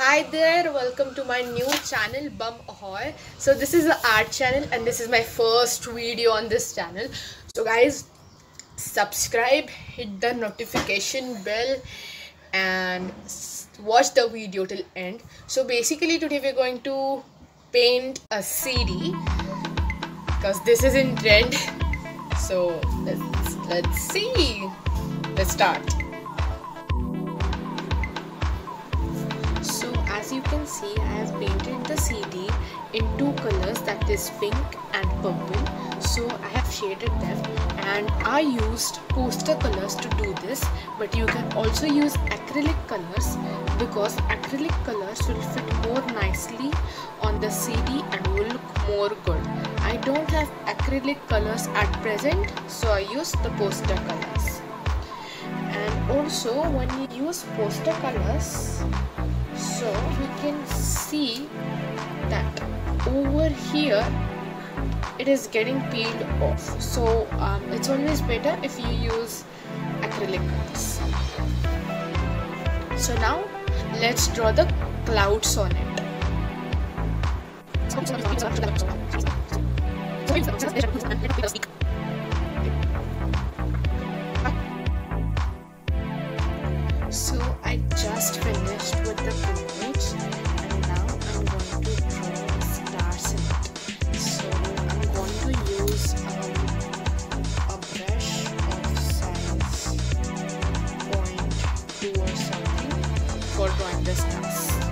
Hi there, welcome to my new channel Bum Ahoy. So this is the art channel and this is my first video on this channel. So guys, subscribe, hit the notification bell and watch the video till end. So basically today we're going to paint a CD because this is in trend. So let's let's see. Let's start. Can see I have painted the CD in two colors that is pink and purple so I have shaded them and I used poster colors to do this but you can also use acrylic colors because acrylic colors will fit more nicely on the CD and will look more good. I don't have acrylic colors at present so I use the poster colors and also when you use poster colors so we can see that over here it is getting peeled off so um, it's always better if you use acrylic colors so now let's draw the clouds on it So I just finished with the plumage and now I'm going to draw stars in it. So I'm going to use um, a brush of size 0.2 or something for drawing the stars.